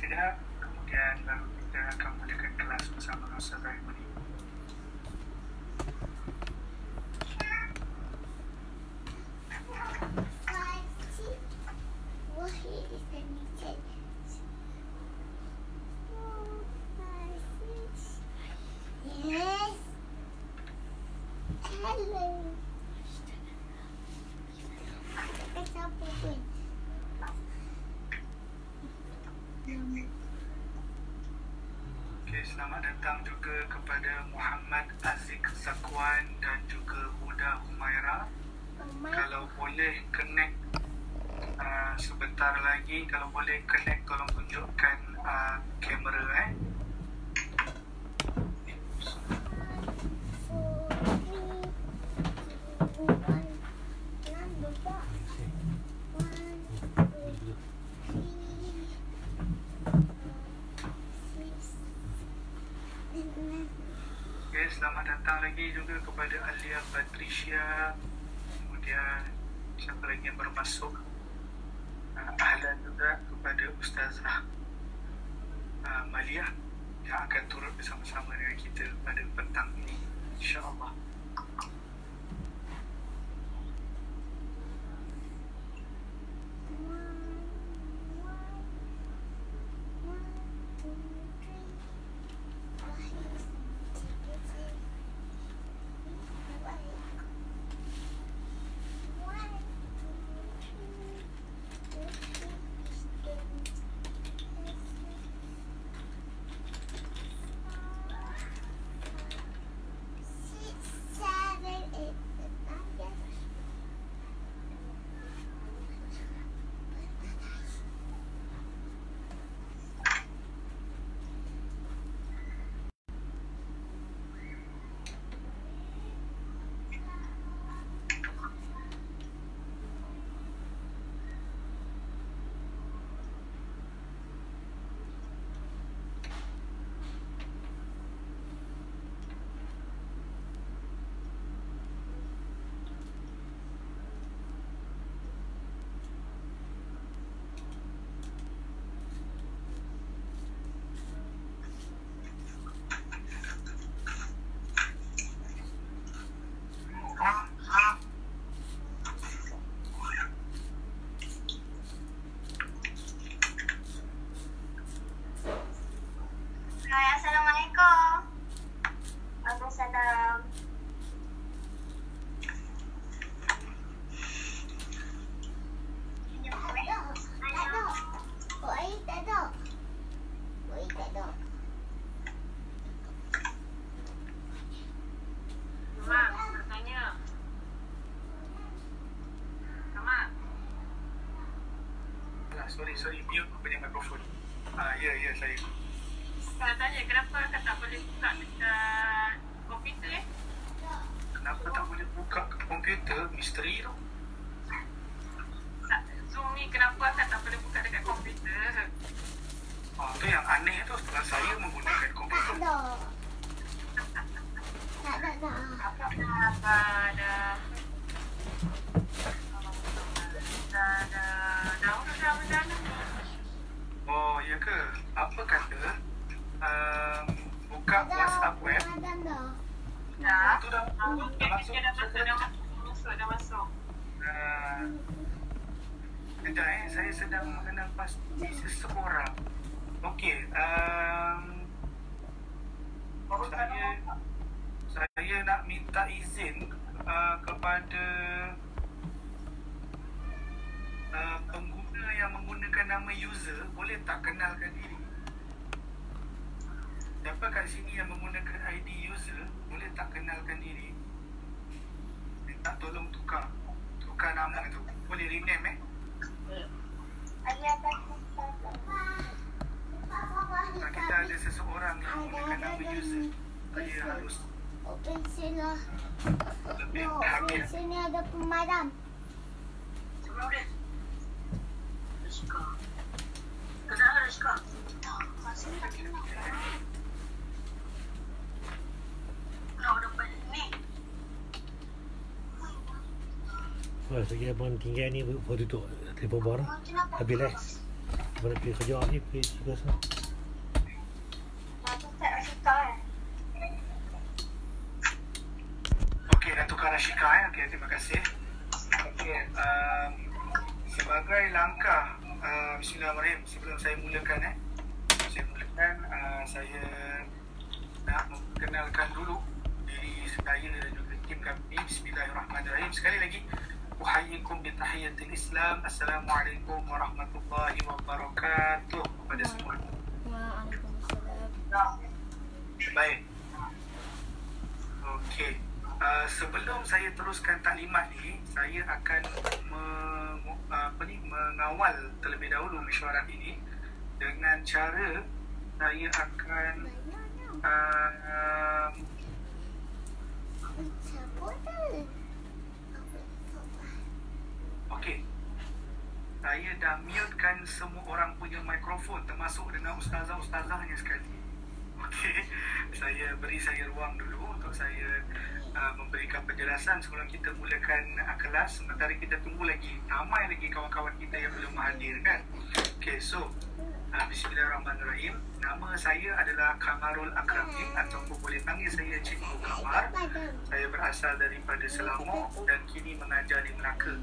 sekejap kemudian baru kita akan mulakan kelas bersama Ustaz Rahim ini. Yes. Hello. It's a puppet. Okey, selamat datang juga kepada Muhammad Aziz Zakwan dan juga Huda Humaira. Mama. Kalau boleh connect uh, sebentar lagi, kalau boleh connect tolong tunjukkan uh, kamera eh. Okey, selamat lagi juga kepada Alia Patricia. Kemudian siapa lagi yang baru masuk? Sorry, sorry. Mute punya mikrofon. Ah, ya, ya, saya. nak tanya kenapa akak tak boleh buka dekat komputer eh? Kenapa tak boleh buka komputer? Misteri tu. Tak, Zoom ni kenapa akak tak boleh buka dekat komputer? Ah, tu yang aneh tu setelah saya menggunakan komputer. Akak dah, dah, dah, dah, dah, download dah benda ni. Ke? Apa kata? Um, buka WhatsApp web. Dah. Tu dah, dia, masuk. dah masuk, dah masuk, dah masuk, dah masuk. Uh, Sekejap eh, saya sedang mengenal pasti seseorang. Okey, um, saya saya nak minta izin uh, kepada uh, pengguna yang menggunakan nama user boleh tak kenalkan diri? Siapa kat sini yang menggunakan ID user boleh tak kenalkan diri? Minta tolong tukar tukar nama tu. Boleh rename eh? Ayah Nah, kita ada seseorang yang menggunakan nama user. Saya harus Open sini. lebih No, open sini ada pemadam. Sebelum dia. Rizka. Kenapa Rizka? Nak dapat ni. Wah, saya abang tinggal ni baru duduk telefon barang. Habis lah. Boleh pergi kerja lagi, pergi tugas lah. Ustaz Ashika eh? Okey, Datuk Karashika eh. Okey, terima kasih. Okey, um, sebagai langkah uh, Bismillahirrahmanirrahim sebelum saya mulakan eh. Saya mulakan uh, saya nak memperkenalkan dulu diri saya dan juga tim kami. Bismillahirrahmanirrahim. Sekali lagi Uhayikum bitahiyatil Islam. Assalamualaikum warahmatullahi wabarakatuh kepada semua. Waalaikumsalam. Baik. Okey. Uh, sebelum saya teruskan taklimat ni, saya akan meng, uh, apa ni mengawal terlebih dahulu mesyuarat ini dengan cara saya akan uh, okey. Saya dah mutekan semua orang punya mikrofon termasuk dengan ustazah-ustazahnya sekali. Okey. Saya beri saya ruang dulu untuk saya uh, memberikan penjelasan sebelum kita mulakan uh, kelas. Sementara kita tunggu lagi ramai lagi kawan-kawan kita yang belum hadir kan. Okey, so uh, Bismillahirrahmanirrahim. Nama saya adalah Kamarul Akramin ataupun boleh panggil saya Cikgu Kamar. Saya berasal daripada Selangor dan kini mengajar di Melaka.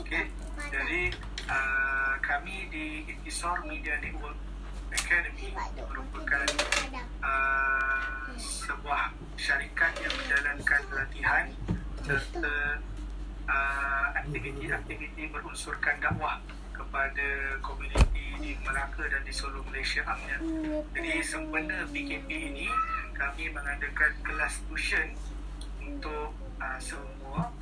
Okey. Jadi uh, kami di Intisor Media Network Academy merupakan uh, sebuah syarikat yang menjalankan pelatihan serta uh, aktiviti-aktiviti berunsurkan dakwah kepada komuniti di Melaka dan di seluruh Malaysia amnya. Jadi sempena PKP ini kami mengadakan kelas tuition untuk uh, semua.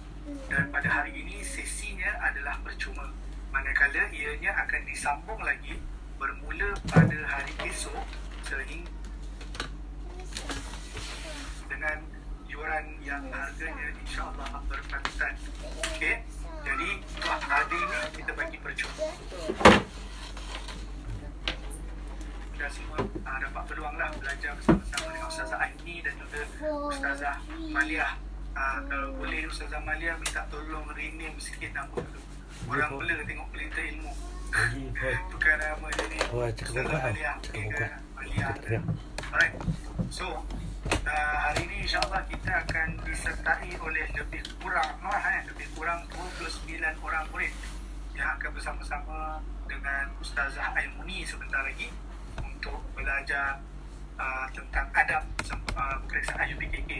Dan pada hari ini sesinya adalah percuma. Manakala ianya akan disambung lagi bermula pada hari esok sehingga dengan yuran yang harganya insyaAllah berpatutan okey? Jadi hari ini kita bagi percuma. Dan semua uh, dapat peluang lah belajar bersama-sama dengan Ustazah Aini dan juga Ustazah Maliah. Uh, kalau boleh Ustazah Maliah minta tolong rename sikit nama tu orang blur tengok berita ilmu Lagi, Boy. tukar nama jadi Oh, cakap buka. Maliah Cakap buka. Alright. So, uh, hari ini insyaAllah kita akan disertai oleh lebih kurang lah, eh, lebih kurang 29 orang murid yang akan bersama-sama dengan Ustazah Aimuni sebentar lagi untuk belajar uh, tentang adab uh, peperiksaan UPKK.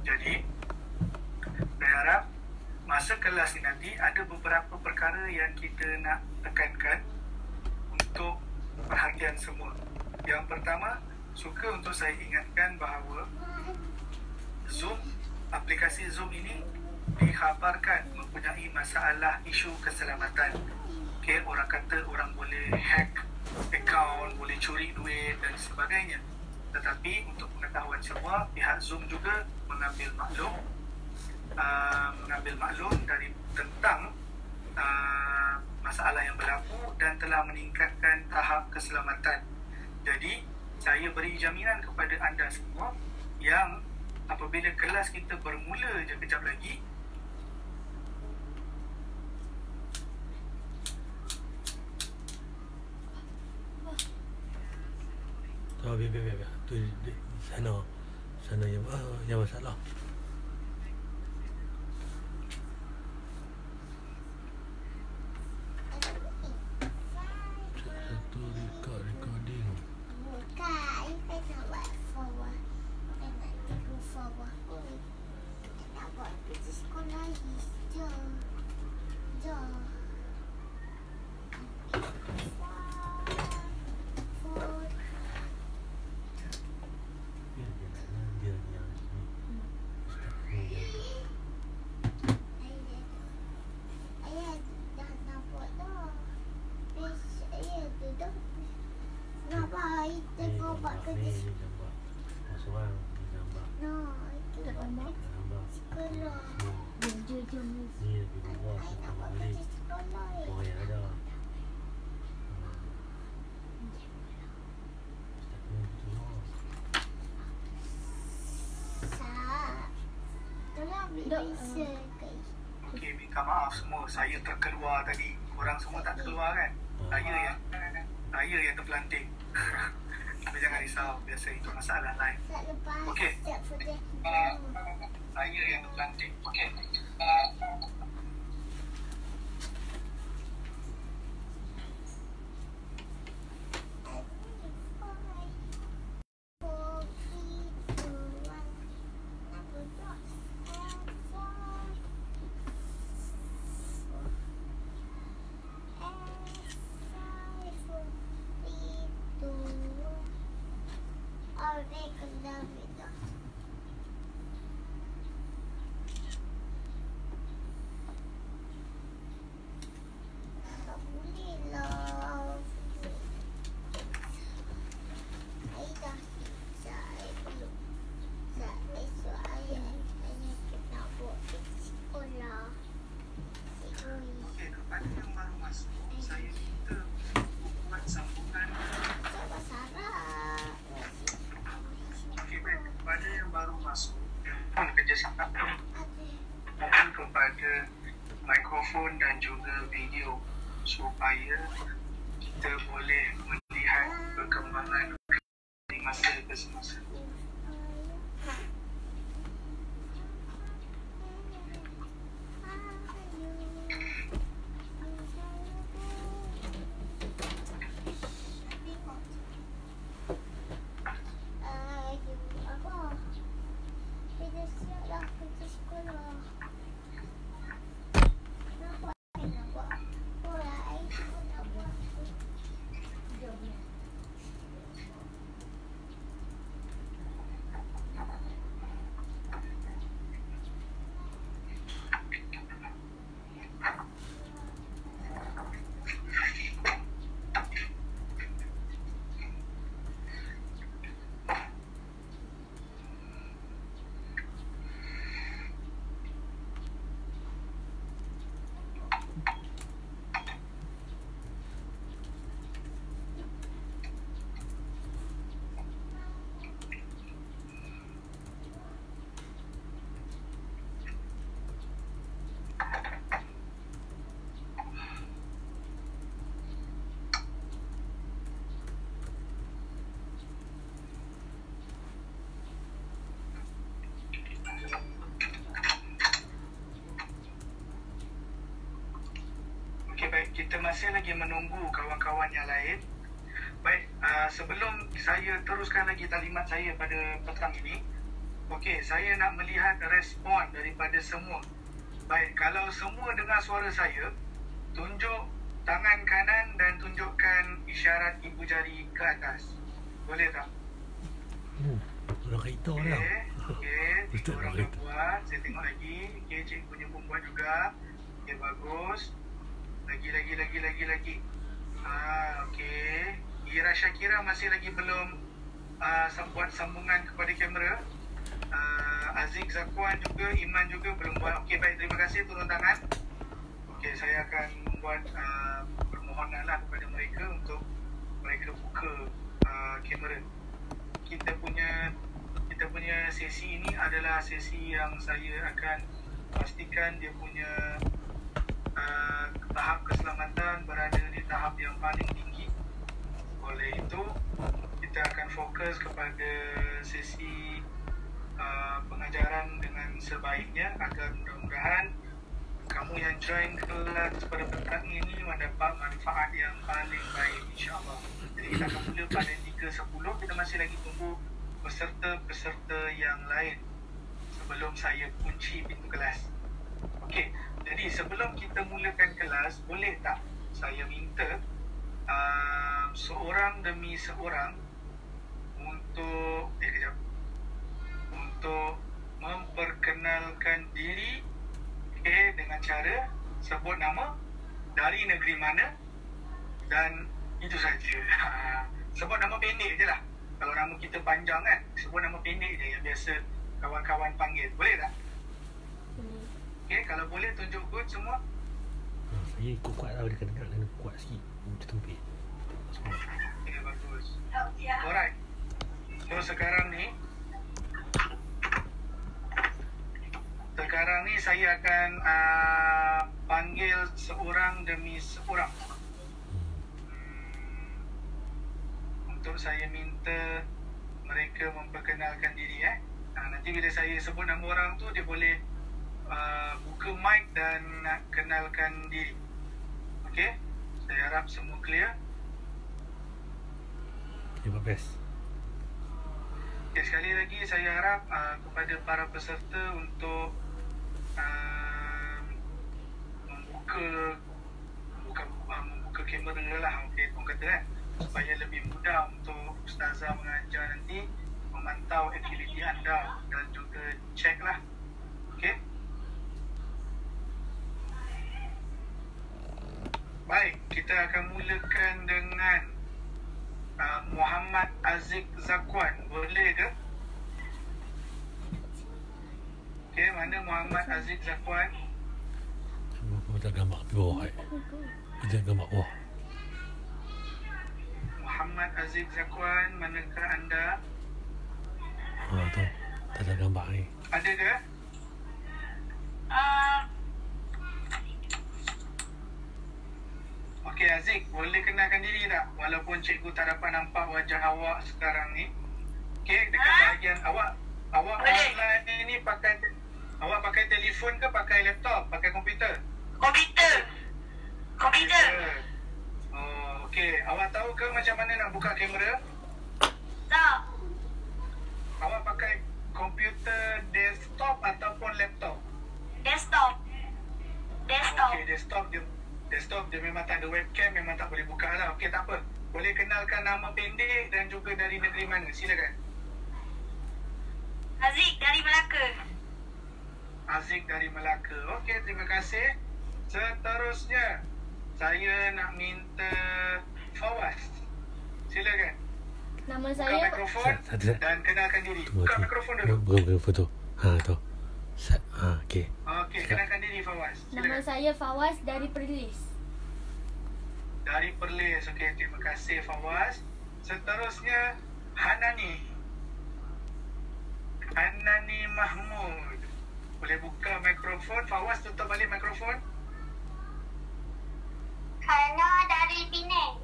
Jadi, saya harap masa kelas ni nanti ada beberapa perkara yang kita nak tekankan untuk perhatian semua. Yang pertama, suka untuk saya ingatkan bahawa Zoom, aplikasi Zoom ini dikhabarkan mempunyai masalah isu keselamatan. Okay, orang kata orang boleh hack account, boleh curi duit dan sebagainya. Tetapi untuk pengetahuan semua, pihak Zoom juga mengambil maklum uh, mengambil maklum dari tentang uh, masalah yang berlaku dan telah meningkatkan tahap keselamatan. Jadi, saya beri jaminan kepada anda semua yang apabila kelas kita bermula je kejap lagi, Oh, biar, biar, biar. Tu sana. Sana yang, ah, yang masalah. Satu record, recording. Bukan, saya nak buat forward. Saya nak tunggu forward ni. Saya nak buat kerja sekolah lagi. Jom. Jom. Forward. Biar dia nak, dia yang ni. Ni yang Ayah, ayah dah nampak dah. Bis, ayah duduk. Kenapa ayah tengok buat kerja ni gambar. Masuk orang, ni gambar. No, itu buat Gambar. sekolah. Ni, Jom, jom, jom. ni lebih bawah, Ayah nak kita buat balik. kerja sekolah. eh. Oh, yang ada. Ustaz ni betul lah. Sat. Tolong ambil pensel guys. Okey minta maaf semua saya terkeluar tadi. Korang semua tak keluar kan? Saya yang Saya yang terpelanting. Tapi jangan risau, biasa itu masalah lain. Lepas. Okey. Tak boleh. Uh, saya yang terpelanting. Okey. Uh, Oh, they can love it. Tak boleh lah. Saya dah saya belum. Saya esok saya saya kena buat di sekolah. Sekolah. Okey, kepada yang baru masuk, saya minta buat sambungan. Saya Sarah. Okey, baik. Kepada yang baru masuk, mohon kerjasama. Ada. Mohon kepada mikrofon dan juga video supaya kita boleh melihat perkembangan di masa ke semasa. Kita masih lagi menunggu kawan-kawan yang lain. Baik, uh, sebelum saya teruskan lagi talimat saya pada petang ini, okey, saya nak melihat respon daripada semua. Baik, kalau semua dengar suara saya, tunjuk tangan kanan dan tunjukkan isyarat ibu jari ke atas. Boleh tak? Hmm. Orang kereta Okey, lah. okey. Tiga orang buat. Saya tengok lagi. Okey, cik punya pun buat juga. Okey, bagus. Lagi, lagi, lagi, lagi, lagi. Ah, okey. Ira Syakira masih lagi belum uh, buat sambungan kepada kamera. Uh, Aziz Zakwan juga, Iman juga belum buat. Okey, baik. Terima kasih turun tangan. Okey, saya akan membuat uh, permohonan lah kepada mereka untuk mereka buka uh, kamera. Kita punya kita punya sesi ini adalah sesi yang saya akan pastikan dia punya uh, tahap keselamatan berada di tahap yang paling tinggi. Oleh itu, kita akan fokus kepada sesi uh, pengajaran dengan sebaiknya agar mudah-mudahan kamu yang join kelas pada petang ini mendapat manfaat yang paling baik insyaAllah. Jadi kita akan mula pada 3.10. Kita masih lagi tunggu peserta-peserta yang lain sebelum saya kunci pintu kelas. Okey, jadi sebelum kita mulakan kelas, boleh tak saya minta uh, seorang demi seorang untuk eh kejap untuk memperkenalkan diri okay, dengan cara sebut nama dari negeri mana dan itu saja. sebut nama pendek je lah. Kalau nama kita panjang kan, sebut nama pendek je yang biasa kawan-kawan panggil. Boleh tak? Okay, kalau boleh tunjuk good semua. Ha, saya ikut kuat lah dia kena kena kuat sikit. Macam tempik. Semua. Okay, bagus. Alright. So sekarang ni Sekarang ni saya akan uh, panggil seorang demi seorang. Hmm, untuk saya minta mereka memperkenalkan diri eh. Ha, nanti bila saya sebut nama orang tu dia boleh uh, buka mic dan nak kenalkan diri. Okey? Saya harap semua clear. Terima best. Okay, sekali lagi saya harap uh, kepada para peserta untuk uh, membuka buka, uh, membuka kamera lah okey orang kata kan supaya lebih mudah untuk ustazah mengajar nanti memantau aktiviti anda dan juga check lah okey Baik, kita akan mulakan dengan uh, Muhammad Aziz Zakwan. Boleh ke? Okey, mana Muhammad Aziz Zakwan? Kita gambar di bawah. eh. Kita gambar bawah. Muhammad Aziz Zakwan, manakah anda? Ha tu. Tak ada gambar ni. Ada ke? Uh, Okey Aziz, boleh kenalkan diri tak? Walaupun cikgu tak dapat nampak wajah awak sekarang ni. Okey, dekat Ha? bahagian awak awak Boleh. online ni pakai awak pakai telefon ke pakai laptop, pakai komputer? komputer. Komputer. Oh, okey. Awak tahu ke macam mana nak buka kamera? Tak. Awak pakai komputer desktop ataupun laptop? Desktop. Desktop. Okey, desktop dia desktop dia memang tak ada webcam, memang tak boleh buka lah. Okey, tak apa. Boleh kenalkan nama pendek dan juga dari negeri mana. Silakan. Haziq dari Melaka. Aziz dari Melaka. Okey, terima kasih. Seterusnya, saya nak minta Fawaz. Silakan. Nama Buka saya mikrofon Sa- satu, satu. dan kenalkan diri. Buka mikrofon dulu. Buka mikrofon tu. Ha tu. Sa- Ha okey. Okey, kenalkan diri Fawaz. Nama Silakan. saya Fawaz dari Perlis. Dari Perlis. Okey, terima kasih Fawaz. Seterusnya, Hanani. Hanani Mahmud. Boleh buka mikrofon. Fawaz tutup balik mikrofon. Hana dari Penang.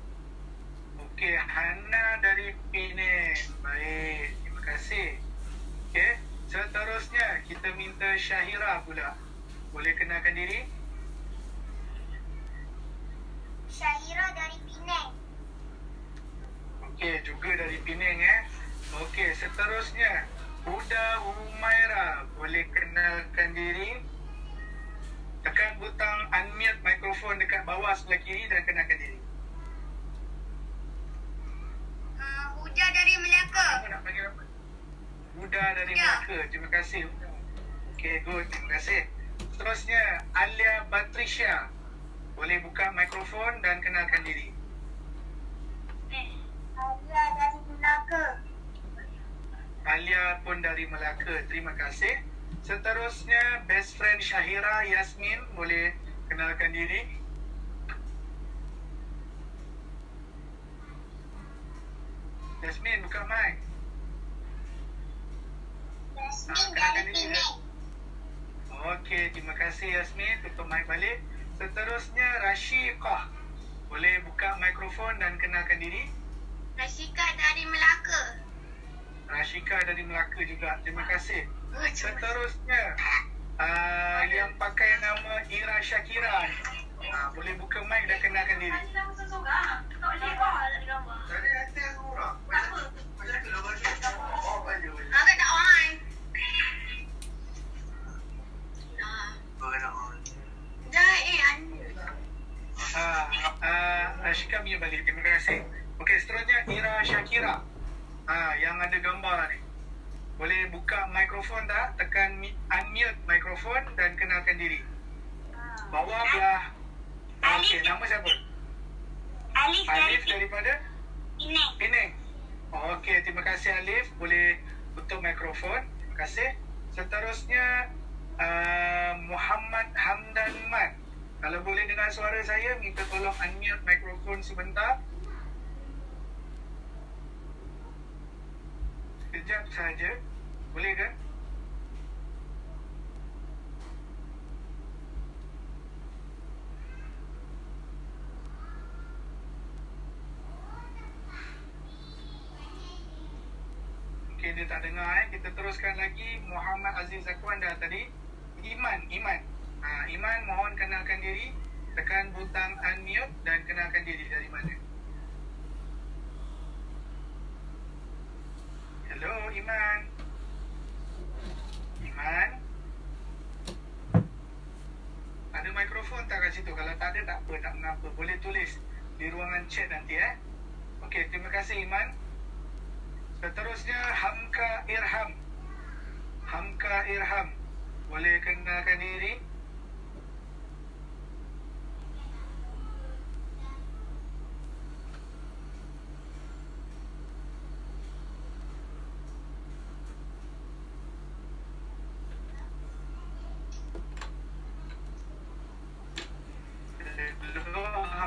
Okey, Hana dari Penang. Baik, terima kasih. Okey, seterusnya kita minta Syahira pula. Boleh kenalkan diri? Syahira dari Penang. Okey, juga dari Penang eh. Okey, seterusnya Huda Humaira. Boleh kenalkan diri? Tekan butang unmute mikrofon dekat bawah sebelah kiri dan kenalkan diri. Uh, Huja dari Melaka. Kamu nak panggil apa? Huda dari Ya. Melaka. Terima kasih. Okey, good. Terima kasih. Seterusnya, Alia Batrisha. Boleh buka mikrofon dan kenalkan diri. Alia dari Melaka. Alia pun dari Melaka. Terima kasih. Seterusnya, best friend Syahira Yasmin. Boleh kenalkan diri. Yasmin, buka mic. Ah, diri, Penang. Okey, terima kasih Yasmin. Tutup mic balik. Seterusnya, Rashiqah. Boleh buka mikrofon dan kenalkan diri. Rashika dari Melaka. Rashika dari Melaka juga. Terima kasih. Seterusnya, uh, yang pakai nama Ira Syakira. Uh, boleh buka mic dan kenalkan diri. Tadi Ah, ah, Rashika punya balik. Terima kasih. Okey, seterusnya Ira Syakira. Ah, yang ada gambar ni. Boleh buka mikrofon tak? Tekan unmute mikrofon dan kenalkan diri. Bawah belah. Okey, nama siapa? Alif Alif daripada Penang. Penang. Okey, terima kasih Alif. Boleh tutup mikrofon. Terima kasih. Seterusnya uh, Muhammad Hamdan Mat. Kalau boleh dengar suara saya, minta tolong unmute mikrofon sebentar. Sekejap saja. Boleh? Okey, dia tak dengar eh. Kita teruskan lagi. Muhammad Aziz Zakwan dah tadi. Iman, Iman. Ha, Iman, mohon kenalkan diri. Tekan butang unmute dan kenalkan diri dari mana. Hello, Iman. Iman. Ada mikrofon tak kat situ? Kalau tak ada, tak apa, tak mengapa. Boleh tulis di ruangan chat nanti eh. Okey, terima kasih Iman. Seterusnya Hamka Irham. Hamka Irham. Boleh kenalkan diri?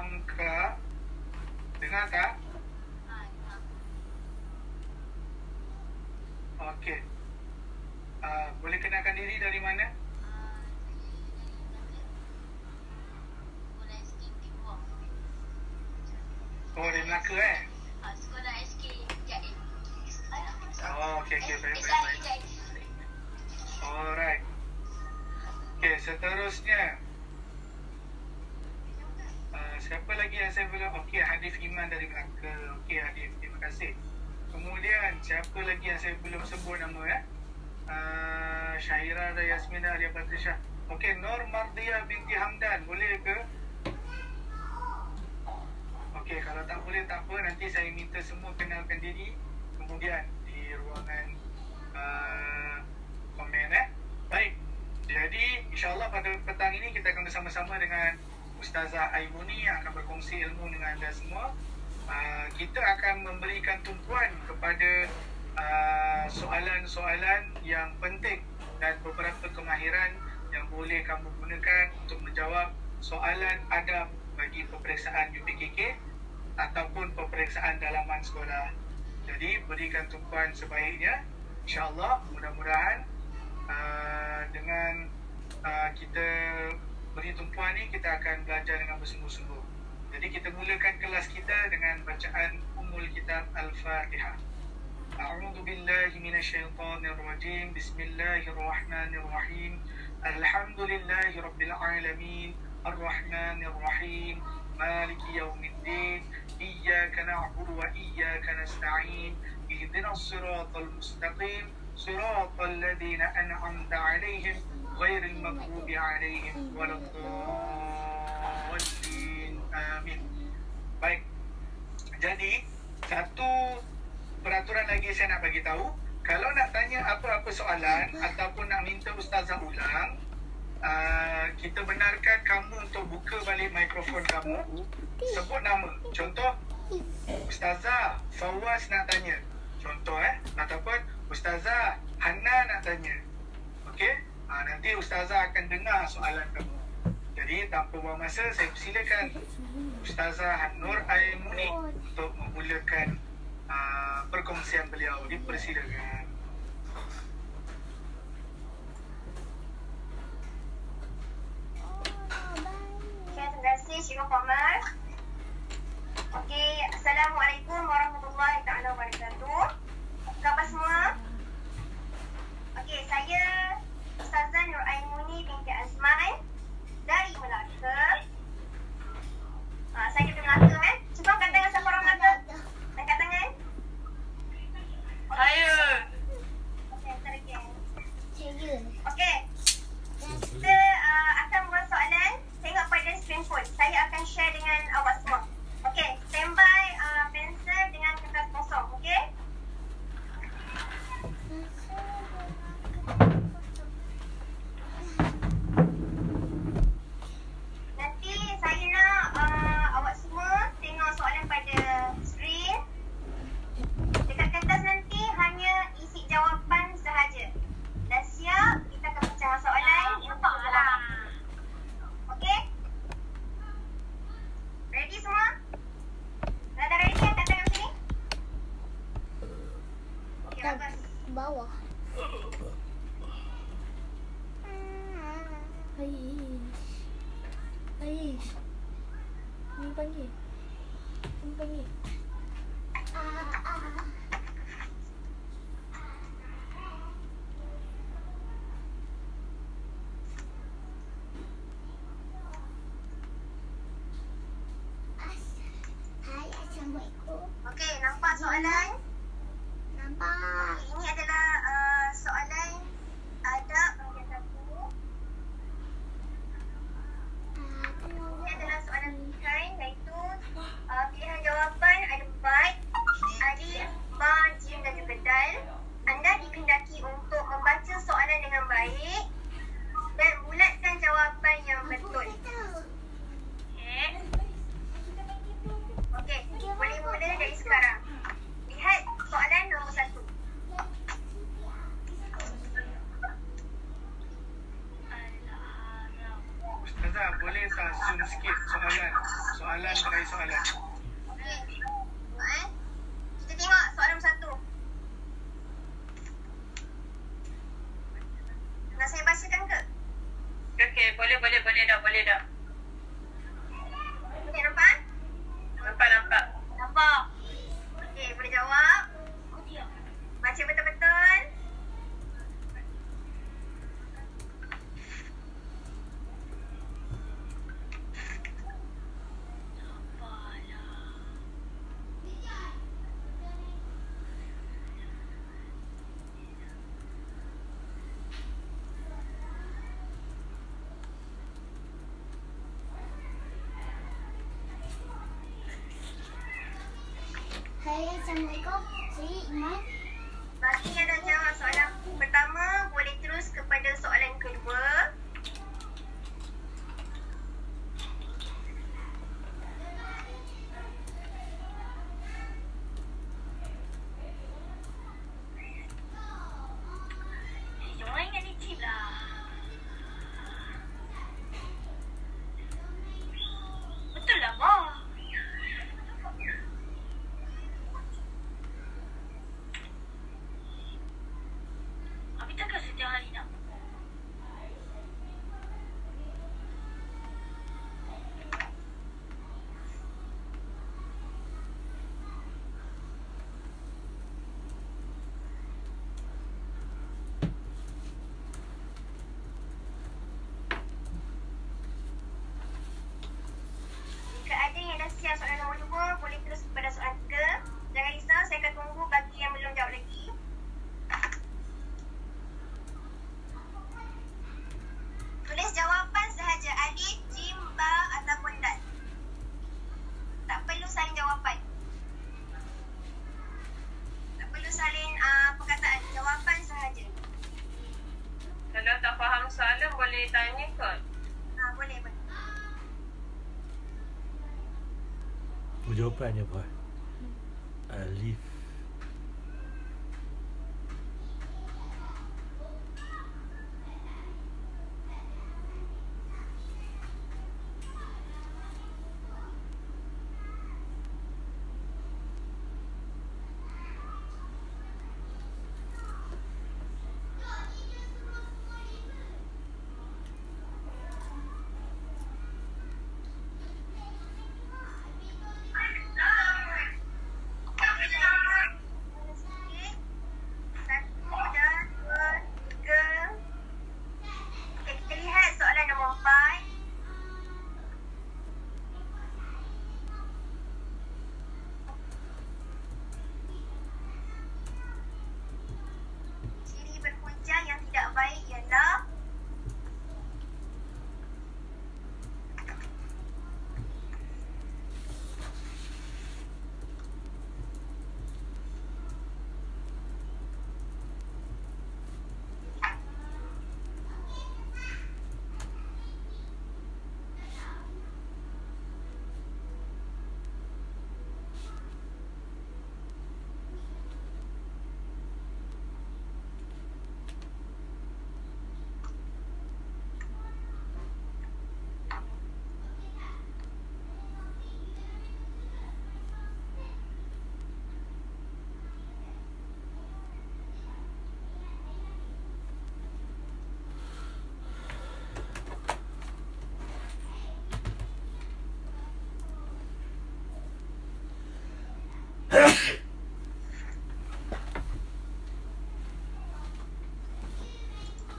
Hello Hamka. Dengar tak? Okey. Uh, boleh kenalkan diri dari mana? Oh, dari Melaka eh? Oh, okey, okey. Baik, baik, baik. Alright. Okey, seterusnya. Uh, siapa lagi yang saya belum? Okey, Hadif Iman dari Melaka. Okey, Hadif. Terima kasih. Kemudian, siapa lagi yang saya belum sebut nama ya? Uh, Syahira Yasmina Alia Patrisha. Okey, Nur Mardia binti Hamdan. Boleh ke? Okey, kalau tak boleh tak apa. Nanti saya minta semua kenalkan diri. Kemudian di ruangan uh, komen eh. Baik. Jadi, insyaAllah pada petang ini kita akan bersama-sama dengan Ustazah Aimuni yang akan berkongsi ilmu dengan anda semua. Uh, kita akan memberikan tumpuan kepada uh, soalan-soalan yang penting dan beberapa kemahiran yang boleh kamu gunakan untuk menjawab soalan adab bagi peperiksaan UPKK ataupun peperiksaan dalaman sekolah. Jadi berikan tumpuan sebaiknya. InsyaAllah mudah-mudahan uh, dengan uh, kita beri tumpuan ni kita akan belajar dengan bersungguh-sungguh. Jadi kita mulakan kelas kita dengan bacaan Ummul Kitab Al-Fatihah. A'udzu billahi minasyaitonir rajim. Bismillahirrahmanirrahim. Alhamdulillahi rabbil alamin. Arrahmanir rahim. Maliki yaumiddin. Iyyaka na'budu wa iyyaka nasta'in. Ihdinas siratal mustaqim. Siratal ladzina an'amta 'alaihim ghairil maghdubi 'alaihim waladdallin. Amin. Baik. Jadi, satu peraturan lagi saya nak bagi tahu. Kalau nak tanya apa-apa soalan ataupun nak minta ustazah ulang, uh, kita benarkan kamu untuk buka balik mikrofon kamu. Sebut nama. Contoh, Ustazah Fawaz nak tanya. Contoh eh. Ataupun Ustazah Hana nak tanya. Okey? Ha, nanti Ustazah akan dengar soalan kamu. Jadi tanpa buang masa, saya persilakan Ustazah Nur Aimuni untuk memulakan uh, perkongsian beliau. Dipersilakan. Terima kasih Cik Muhammad. Okey, Assalamualaikum warahmatullahi taala wabarakatuh. Apa semua? Okey, saya Ustazah Nur Aimuni binti Azman dari Melaka. Ha, saya dari Melaka eh. Cuba angkat tangan siapa orang Melaka. Angkat tangan. Saya. Okey, antara geng. Saya. Okey. Kita uh, akan buat soalan. Tengok pada screen pun. Saya akan share dengan and wait. nak saya bacakan ke? Okey, boleh boleh boleh dah, boleh dah. 唱儿歌，谁呀 Понимаю.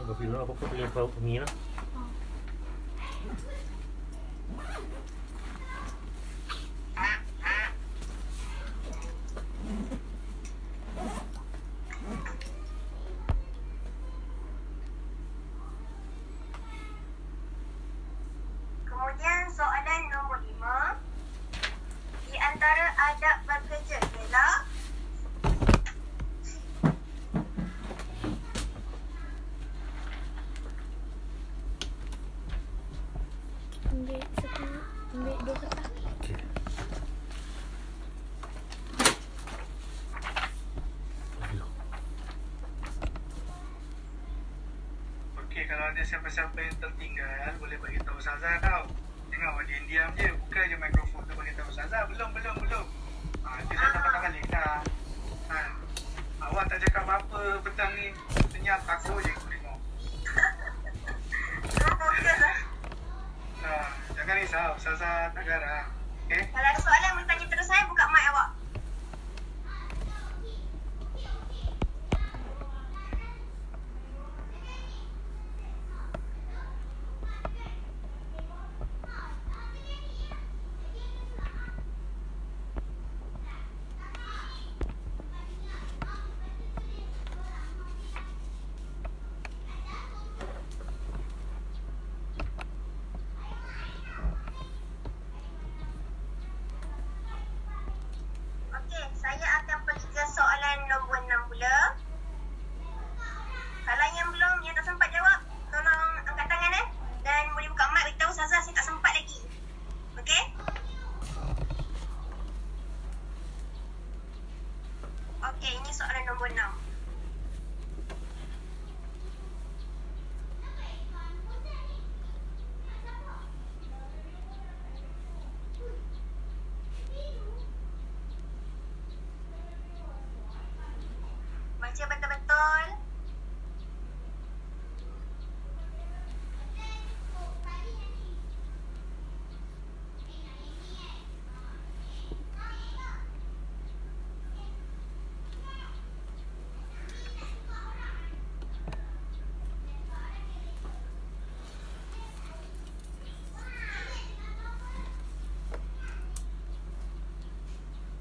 Lo firmé a poco que yo fue. Kalau ada siapa-siapa yang tertinggal boleh bagi tahu Ustazah tau. Jangan awak diam-diam je. Buka je mikrofon tu bagi tahu Ustazah. Belum, belum, belum. Ha, nanti saya tak patah balik dah. Ha. Awak tak cakap apa-apa petang ni. Senyap takut je aku tengok. Lah. Ha, jangan risau. Ustazah tak garang. Okay? Kalau ada soalan boleh tanya terus saya buka mic awak. Okey, saya akan pergi ke soalan nombor 6 pula. Kalau yang belum, yang tak sempat jawab, tolong angkat tangan eh. Dan boleh buka mic beritahu Ustazah saya tak sempat lagi. Okey? Okey, ini soalan nombor 6. Baca betul-betul.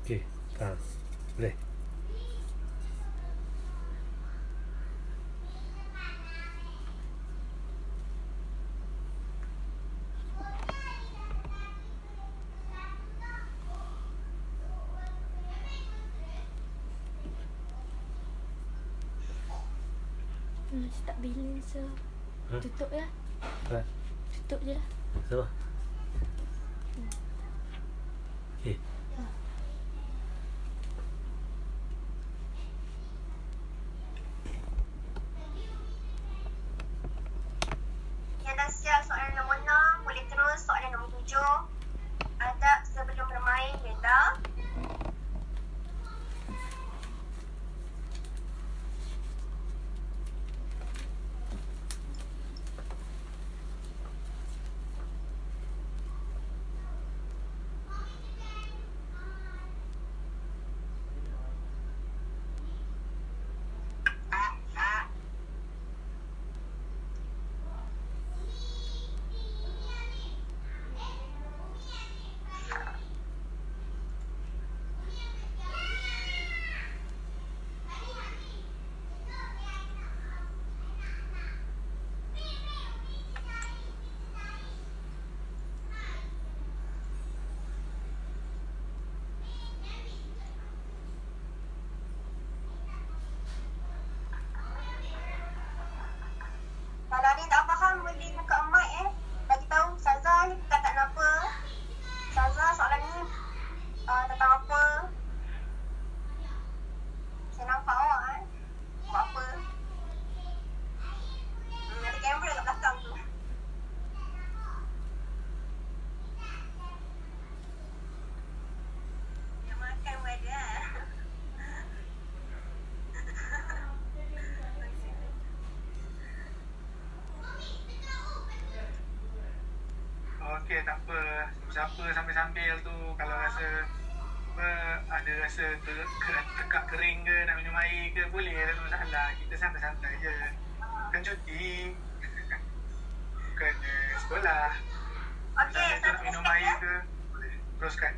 Okey. Ha. Boleh. Hmm, tak balance so. Ha? Tutup lah. Ha. Tutup je lah. Sama. Okey. Yang dah siap soalan nombor 6, boleh terus soalan nombor 7. Adab sebelum bermain, Reda. Kalau ada yang tak faham, boleh buka mic eh. Bagi tahu Ustazah ni perkataan apa. Ustazah soalan ni uh, tentang apa. Saya nampak awak eh. Buat apa. Hmm, ada kamera kat belakang tu. Nak makan pun ada lah. Okey, tak apa. Siapa sambil-sambil tu kalau rasa apa, ada rasa ter, tekak kering ke nak minum air ke boleh tak ada masalah. Kita santai-santai je. Bukan cuti. Bukannya sekolah. Okey, Misalnya tu nak minum air ke boleh. Teruskan.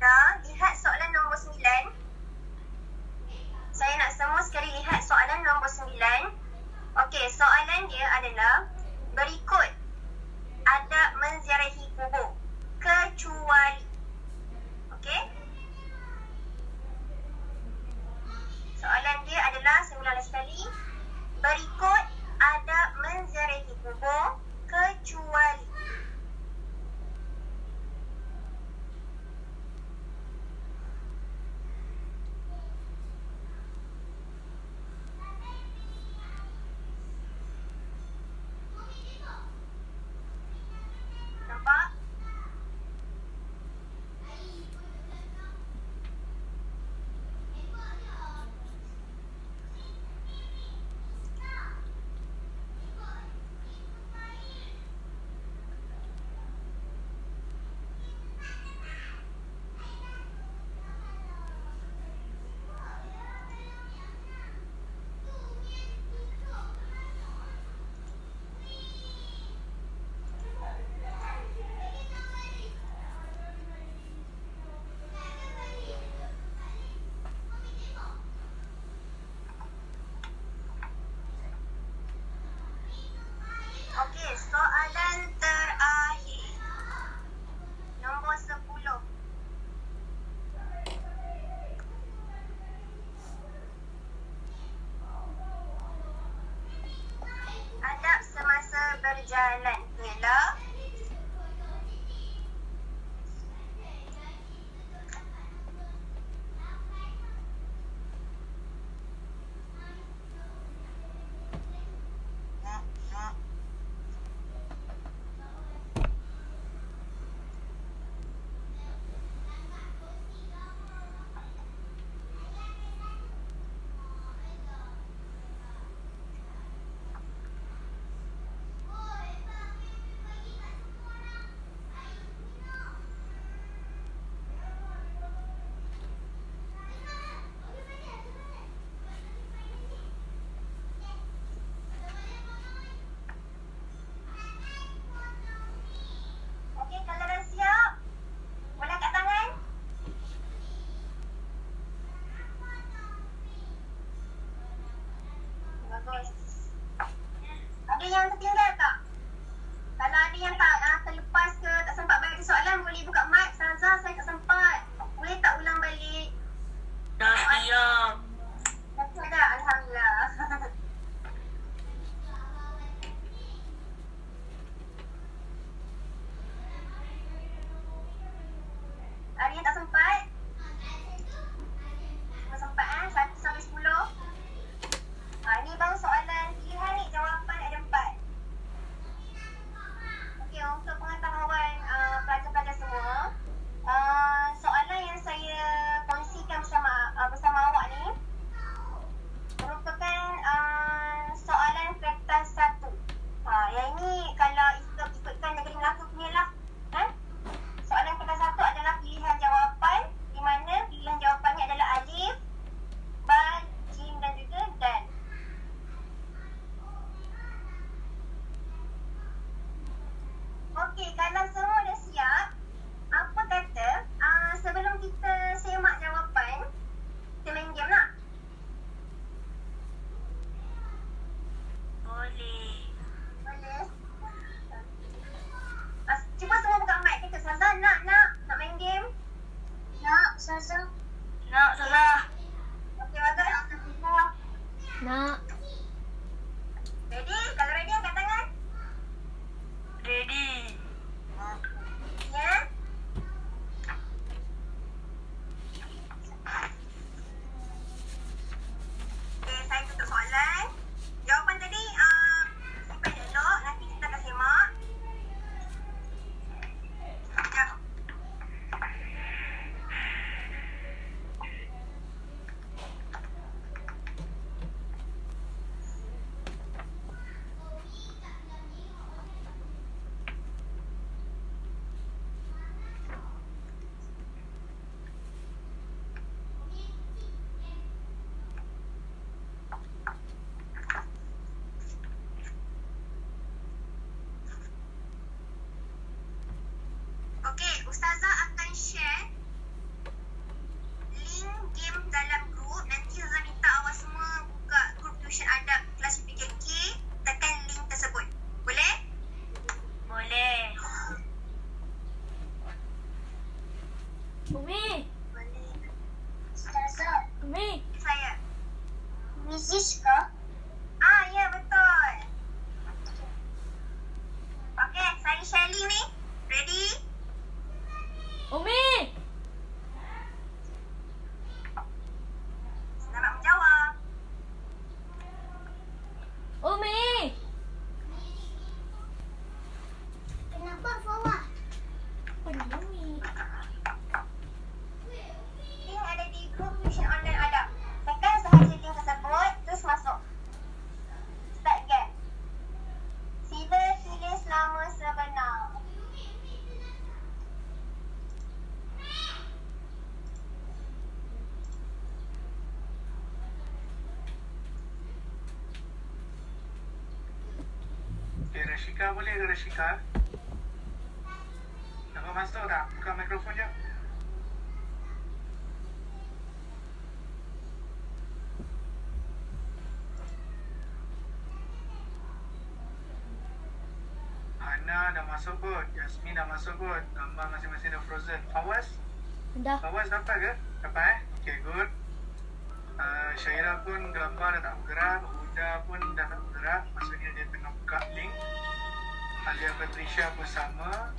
anda lihat soalan nombor 9. Saya nak semua sekali lihat soalan nombor 9. Okey, soalan dia adalah trai lạnh người lớn Ustazah akan share link game dalam group. Nanti Ustazah minta awak semua buka group tuition adab Okay, Rashika boleh ke Rashika? Dapat masuk tak? Buka mikrofon je. Hana dah masuk kot. Yasmin dah masuk kot. Gambar masing-masing dah frozen. Fawaz? Dah. Fawaz dapat ke? Dapat eh? Okay, good. Uh, Syaira pun gambar dah tak bergerak. Huda pun dah tak bergerak. Maksudnya dia tengah buka link. Alia Patricia pun sama.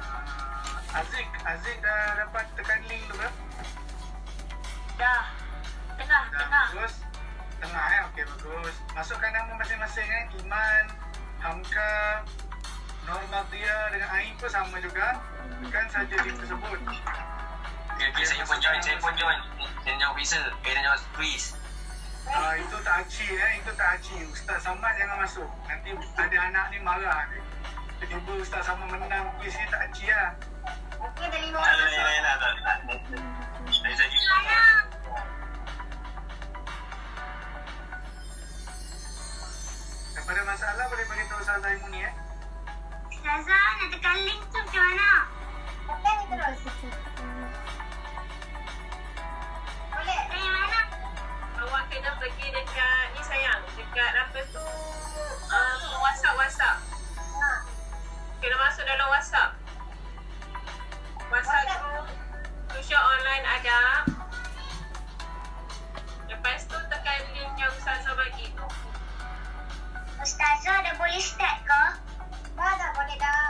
Uh, Aziz, Aziz dah dapat tekan link tu ke? Dah. Tengah, Dah tengah. bagus. Tengah eh? Okey, bagus. Masukkan nama masing-masing eh. Iman, Hamka, Norma Tia dengan Ain pun sama juga. Tekan saja link tersebut. Okay, okay, saya pun join, saya pun join. Saya jawab bisa. Okay, dan jawab quiz. Ah, itu tak aci eh, itu tak aci. Ustaz Samad jangan masuk. Nanti ada anak ni marah ni. Tiba-tiba Ustaz Samad menang kuis ni tak aci lah. Mungkin ada lima Tak orang ada masuk. lain tak. tak. Saya saja. Kalau ada masalah boleh beritahu Ustaz Zaimuni eh. Ustazah, nak tekan link tu macam mana? Tekan ni terus. Kena pergi dekat ni sayang. Dekat apa tu? Um, WhatsApp, WhatsApp. Ha. Kena masuk dalam WhatsApp. WhatsApp WhatsApp. tu tuition online ada. Lepas tu tekan link yang Ustazah bagi tu. Ustazah dah boleh start ke? Dah dah boleh dah.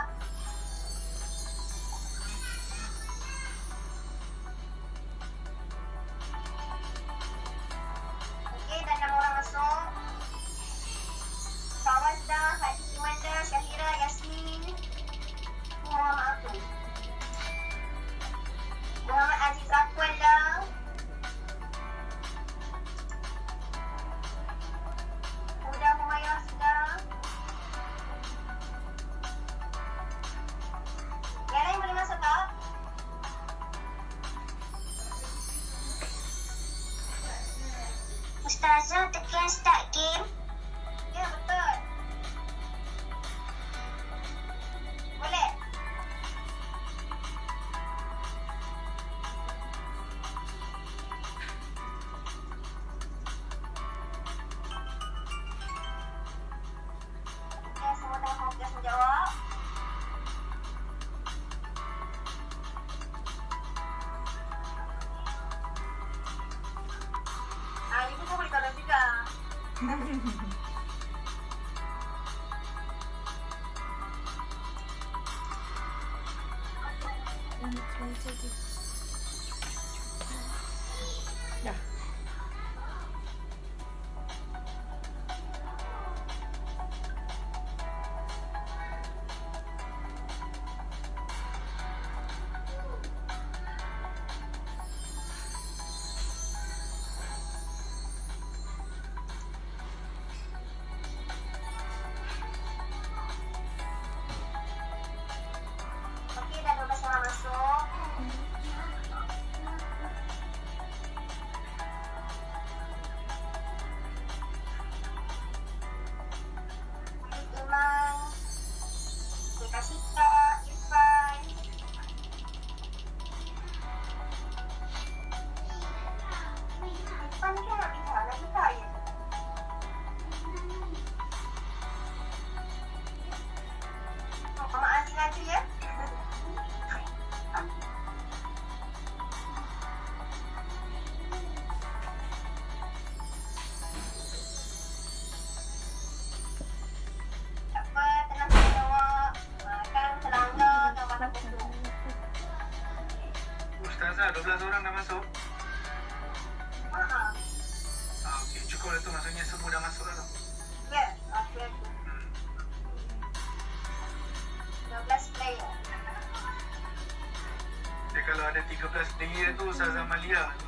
Yeah.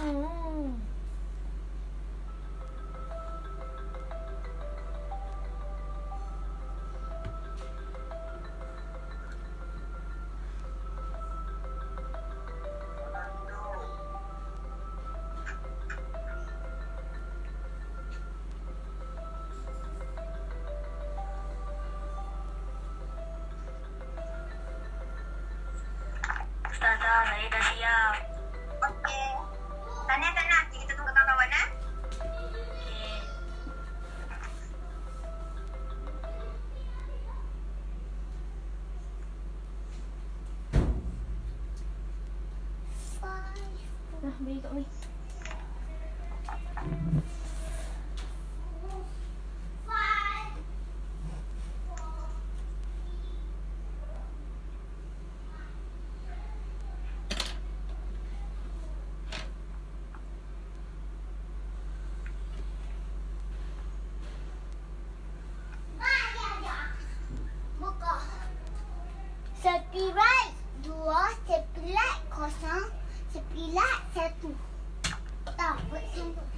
うんうん。スタート縫い出しや Sepilat dua, sepilat kosong, sepilat satu. Tak, buat sini.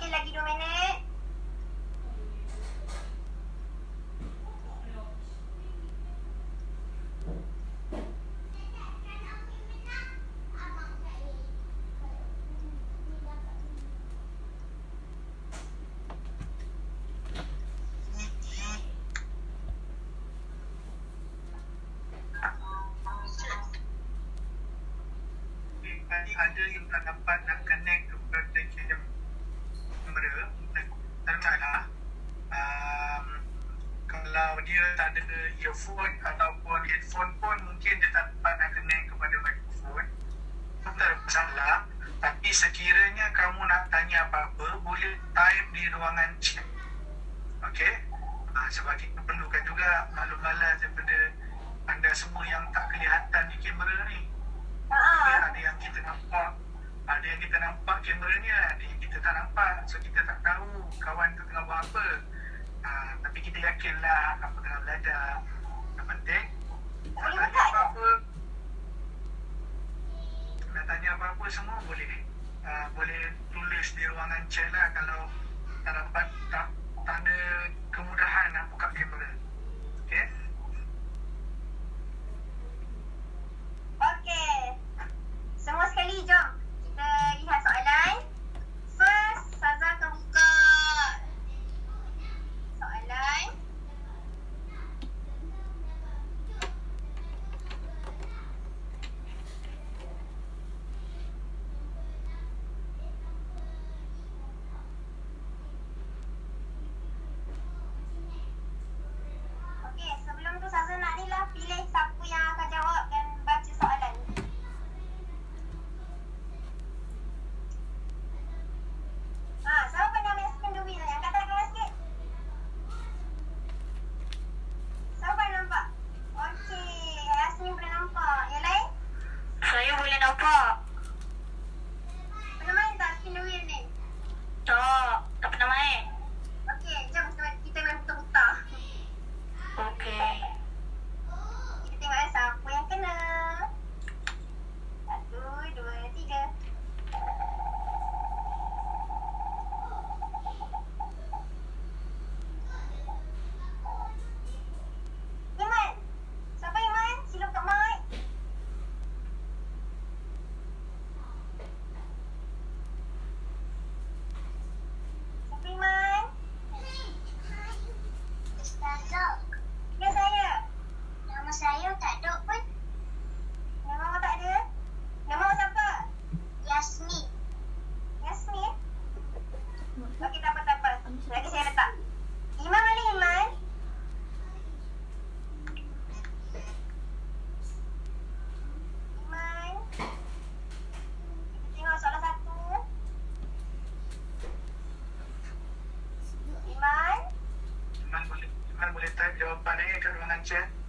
Okey, lagi 2 minit. Ada yang tak dapat nak connect kepada kamera Terkadang um, Kalau dia tak ada earphone ataupun headphone pun Mungkin dia tak dapat nak connect kepada mikrofon Itu tak ada masalah Tapi sekiranya kamu nak tanya apa-apa Boleh type di ruangan chat. Okey? Uh, Sebab kita perlukan juga maklum-maklum daripada anda semua yang tak kelihatan di kamera ni. Ha. Ya, ada yang kita nampak. Ada yang kita nampak kameranya ada yang kita tak nampak. So kita tak tahu kawan tu tengah buat apa ha, tapi kita yakinlah apa tengah belajar yang penting. Nak tanya apa-apa. Nak tanya apa-apa semua boleh. Ha, boleh tulis di ruangan chat lah kalau tak dapat tak, tak ada kemudahan nak buka kamera ni